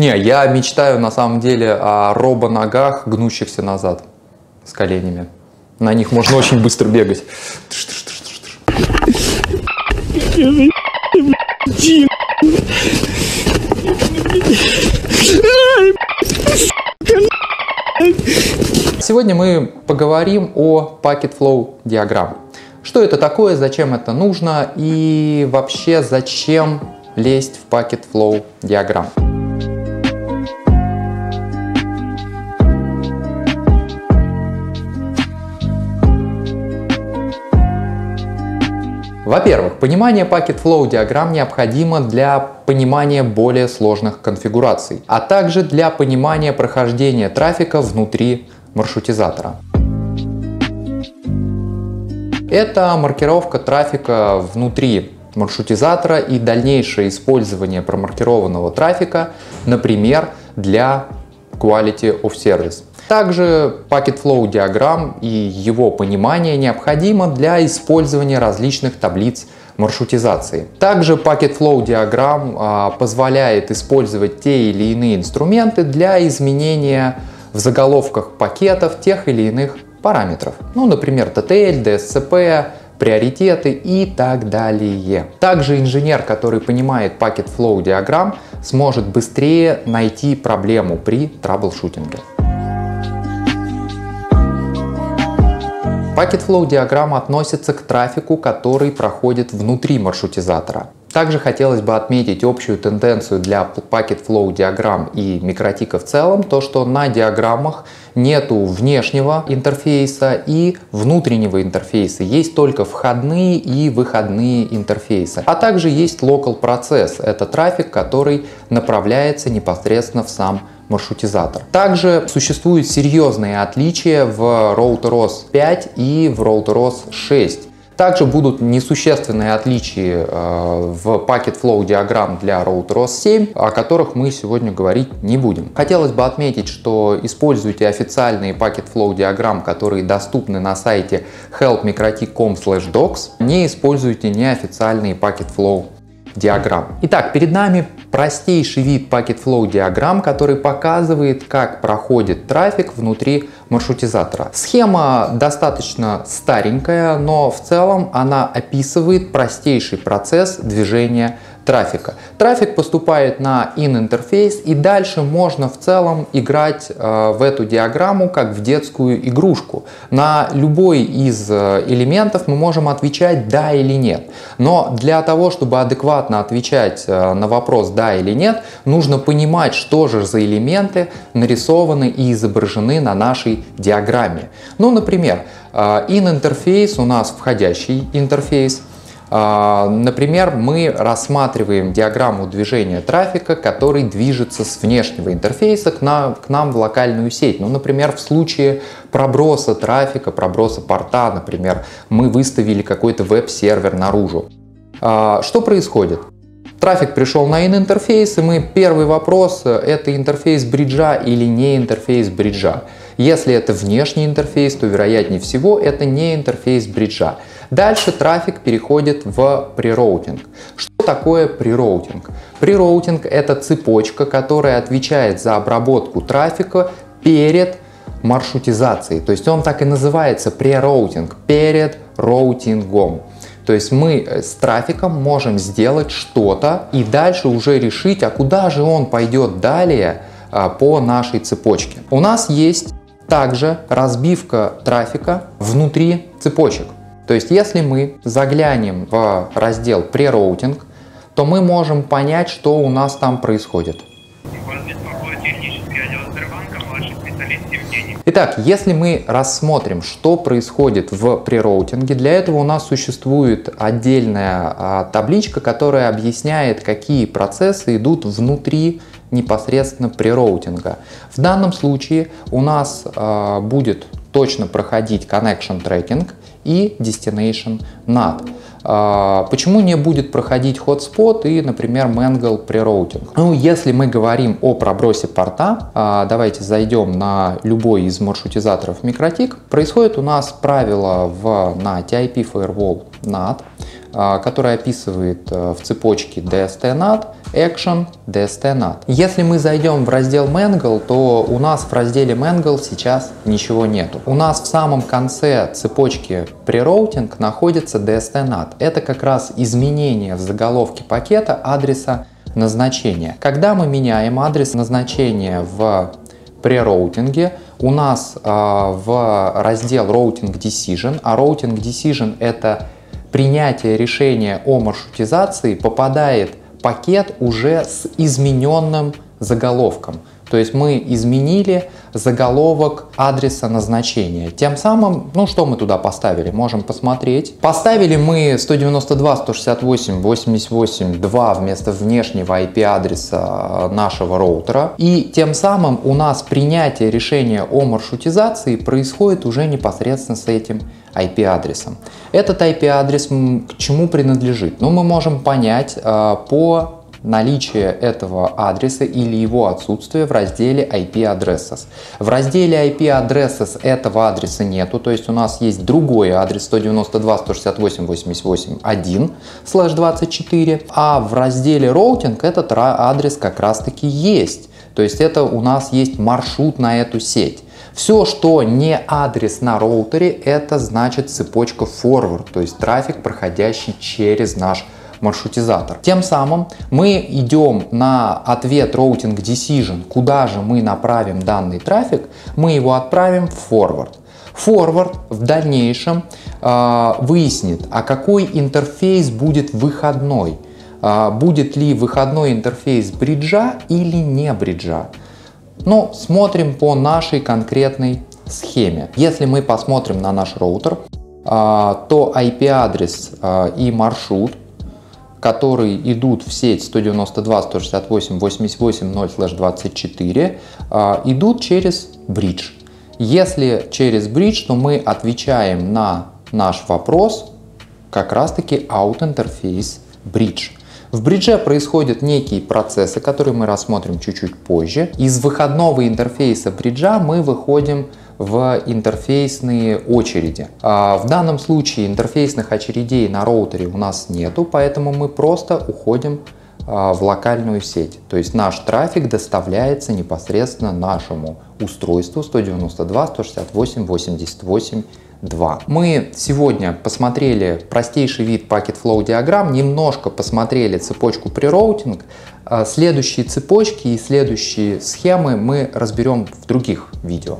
Не, я мечтаю на самом деле о робо-ногах, гнущихся назад с коленями. На них можно очень быстро бегать. Сегодня мы поговорим о Packet Flow диаграмм. Что это такое, зачем это нужно и вообще зачем лезть в Packet Flow диаграмм. Во-первых, понимание Packet Flow диаграмм необходимо для понимания более сложных конфигураций, а также для понимания прохождения трафика внутри маршрутизатора. Это маркировка трафика внутри маршрутизатора и дальнейшее использование промаркированного трафика, например, для Quality of Service. Также Packet Flow диаграмм и его понимание необходимо для использования различных таблиц маршрутизации. Также Packet Flow диаграмм а, позволяет использовать те или иные инструменты для изменения в заголовках пакетов тех или иных параметров. Ну, например, TTL, DSCP, приоритеты и так далее. Также инженер, который понимает Packet Flow диаграмм, сможет быстрее найти проблему при траблшутинге. Packet Flow диаграмма относится к трафику, который проходит внутри маршрутизатора. Также хотелось бы отметить общую тенденцию для Packet Flow диаграмм и микротика в целом, то что на диаграммах нету внешнего интерфейса и внутреннего интерфейса. Есть только входные и выходные интерфейсы. А также есть local процесс. Это трафик, который направляется непосредственно в сам маршрутизатор. Также существуют серьезные отличия в RouterOS 5 и в RouterOS 6. Также будут несущественные отличия э, в Packet Flow диаграмм для RouterOS 7, о которых мы сегодня говорить не будем. Хотелось бы отметить, что используйте официальные Packet Flow диаграмм, которые доступны на сайте helpmikrotik.com/docs. Не используйте неофициальные Packet Flow диаграмм. Итак, перед нами простейший вид Packet Flow диаграмм, который показывает, как проходит трафик внутри маршрутизатора. Схема достаточно старенькая, но в целом она описывает простейший процесс движения трафика. Трафик поступает на in-интерфейс и дальше можно в целом играть э, в эту диаграмму как в детскую игрушку. На любой из э, элементов мы можем отвечать да или нет. Но для того, чтобы адекватно отвечать э, на вопрос да или нет, нужно понимать, что же за элементы нарисованы и изображены на нашей диаграмме. Ну, например, in-интерфейс у нас входящий интерфейс, например, мы рассматриваем диаграмму движения трафика, который движется с внешнего интерфейса к нам, в локальную сеть. Ну, например, в случае проброса трафика, проброса порта, например, мы выставили какой-то веб-сервер наружу. А, что происходит? Трафик пришел на in-интерфейс, и мы первый вопрос, это интерфейс бриджа или не интерфейс бриджа. Если это внешний интерфейс, то вероятнее всего это не интерфейс бриджа. Дальше трафик переходит в prerouting. Что такое prerouting? Prerouting это цепочка, которая отвечает за обработку трафика перед маршрутизацией. То есть он так и называется prerouting, перед роутингом. То есть мы э, с трафиком можем сделать что-то и дальше уже решить, а куда же он пойдет далее а, по нашей цепочке. У нас есть также разбивка трафика внутри цепочек. То есть если мы заглянем в раздел prerouting, то мы можем понять, что у нас там происходит. Итак, если мы рассмотрим, что происходит в прероутинге, для этого у нас существует отдельная а, табличка, которая объясняет, какие процессы идут внутри непосредственно прероутинга. В данном случае у нас а, будет точно проходить connection tracking, и Destination NAT. А, почему не будет проходить hotspot и, например, Mangle prerouting? Ну, если мы говорим о пробросе порта, а, давайте зайдем на любой из маршрутизаторов Микротик. Происходит у нас правило в, на TIP Firewall NAT, а, которое описывает в цепочке DST NAT action dstnat. Если мы зайдем в раздел Mangle, то у нас в разделе Mangle сейчас ничего нету. У нас в самом конце цепочки prerouting находится dstnat. Это как раз изменение в заголовке пакета адреса назначения. Когда мы меняем адрес назначения в прероутинге, у нас э, в раздел Routing Decision, а Routing Decision это принятие решения о маршрутизации, попадает пакет уже с измененным заголовком. То есть мы изменили заголовок адреса назначения. Тем самым, ну что мы туда поставили, можем посмотреть. Поставили мы 192.168.88.2 вместо внешнего IP адреса нашего роутера. И тем самым у нас принятие решения о маршрутизации происходит уже непосредственно с этим IP адресом. Этот IP адрес к чему принадлежит? Ну мы можем понять э, по наличие этого адреса или его отсутствие в разделе IP addresses. В разделе IP addresses этого адреса нету, то есть у нас есть другой адрес 192.168.88.1 слэш 24, а в разделе routing этот адрес как раз таки есть. То есть это у нас есть маршрут на эту сеть. Все, что не адрес на роутере, это значит цепочка forward, то есть трафик, проходящий через наш маршрутизатор. Тем самым мы идем на ответ Routing Decision, куда же мы направим данный трафик, мы его отправим в Forward. Forward в дальнейшем э, выяснит, а какой интерфейс будет выходной. Э, будет ли выходной интерфейс бриджа или не бриджа. Но смотрим по нашей конкретной схеме. Если мы посмотрим на наш роутер, э, то IP-адрес э, и маршрут которые идут в сеть 192.168.88.0/24, а, идут через бридж. Если через бридж, то мы отвечаем на наш вопрос как раз-таки out interface bridge. В бридже происходят некие процессы, которые мы рассмотрим чуть-чуть позже. Из выходного интерфейса бриджа мы выходим в интерфейсные очереди. А в данном случае интерфейсных очередей на роутере у нас нету, поэтому мы просто уходим а, в локальную сеть. То есть наш трафик доставляется непосредственно нашему устройству 192.168.88.2. Мы сегодня посмотрели простейший вид Packet Flow диаграмм, немножко посмотрели цепочку прероутинг. А, следующие цепочки и следующие схемы мы разберем в других видео.